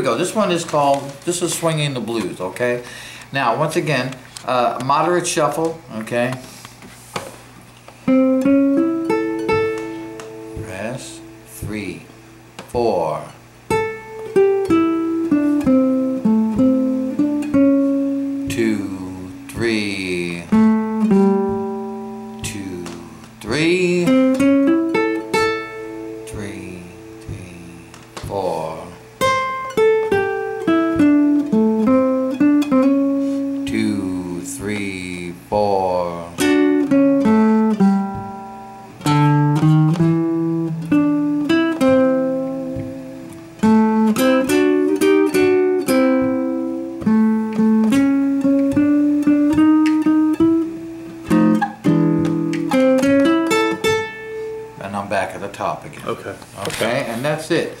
we go. This one is called, this is Swinging the Blues, okay? Now, once again, uh, moderate shuffle, okay? Rest, three, four. Two, three. Two, three. Three, three, four. Three, four. And I'm back at the top again. Okay. Okay, and that's it.